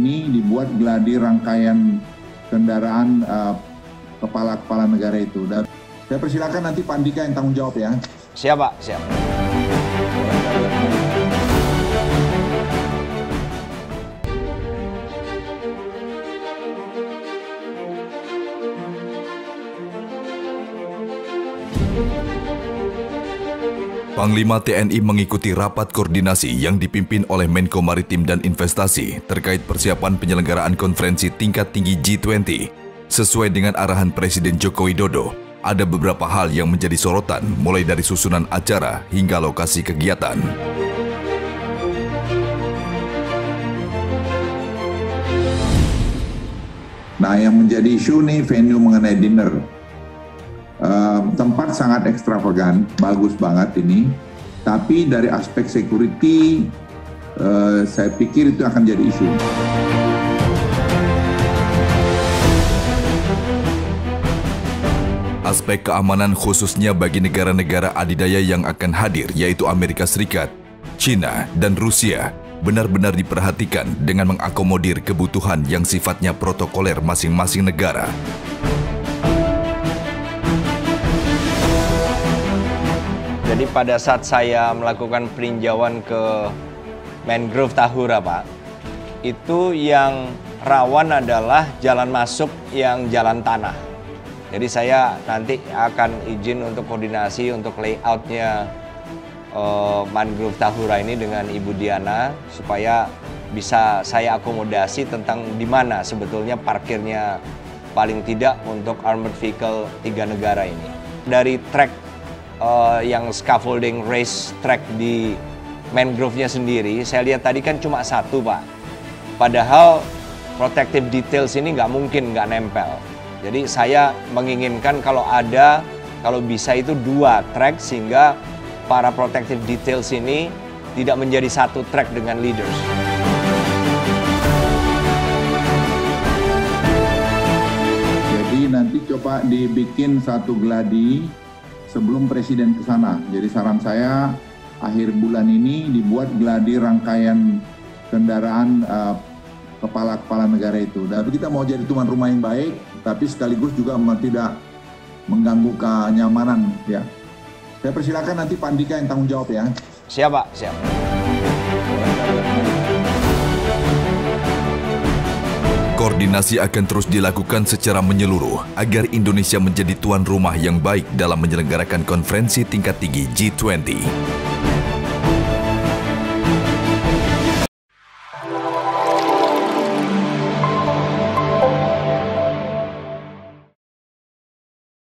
ini dibuat gladi rangkaian kendaraan uh, kepala-kepala negara itu. Dan saya persilakan nanti Pak Andika yang tanggung jawab ya. Siap Pak, siap. Panglima TNI mengikuti rapat koordinasi yang dipimpin oleh Menko Maritim dan Investasi terkait persiapan penyelenggaraan konferensi tingkat tinggi G20. Sesuai dengan arahan Presiden Joko Widodo, ada beberapa hal yang menjadi sorotan mulai dari susunan acara hingga lokasi kegiatan. Nah, yang menjadi isu nih venue mengenai dinner. Uh, tempat sangat ekstravagan, bagus banget ini. Tapi dari aspek security, uh, saya pikir itu akan jadi isu. Aspek keamanan khususnya bagi negara-negara adidaya yang akan hadir yaitu Amerika Serikat, China, dan Rusia benar-benar diperhatikan dengan mengakomodir kebutuhan yang sifatnya protokoler masing-masing negara. Jadi pada saat saya melakukan peninjauan ke mangrove Tahura, Pak, itu yang rawan adalah jalan masuk yang jalan tanah. Jadi saya nanti akan izin untuk koordinasi untuk layoutnya uh, mangrove Tahura ini dengan Ibu Diana supaya bisa saya akomodasi tentang di mana sebetulnya parkirnya paling tidak untuk armored vehicle tiga negara ini. Dari track uh, yang scaffolding race track di mangrove-nya sendiri, saya lihat tadi kan cuma satu Pak. Padahal protective details ini nggak mungkin nggak nempel. Jadi saya menginginkan kalau ada, kalau bisa itu dua track sehingga para protective details ini tidak menjadi satu track dengan leaders. Jadi nanti coba dibikin satu gladi sebelum presiden ke sana. Jadi saran saya akhir bulan ini dibuat gladi rangkaian kendaraan uh, kepala-kepala negara itu. Dan kita mau jadi tuan rumah yang baik, tapi sekaligus juga tidak mengganggu kenyamanan ya. Saya persilakan nanti Pak Andika yang tanggung jawab ya. Siap Pak, siap. Koordinasi akan terus dilakukan secara menyeluruh agar Indonesia menjadi tuan rumah yang baik dalam menyelenggarakan konferensi tingkat tinggi G20.